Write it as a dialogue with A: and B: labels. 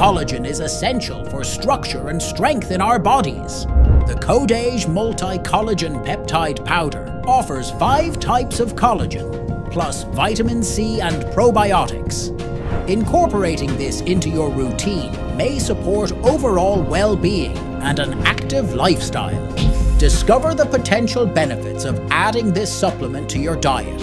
A: Collagen is essential for structure and strength in our bodies. The Codeage Multi-Collagen Peptide Powder offers five types of collagen, plus vitamin C and probiotics. Incorporating this into your routine may support overall well-being and an active lifestyle. Discover the potential benefits of adding this supplement to your diet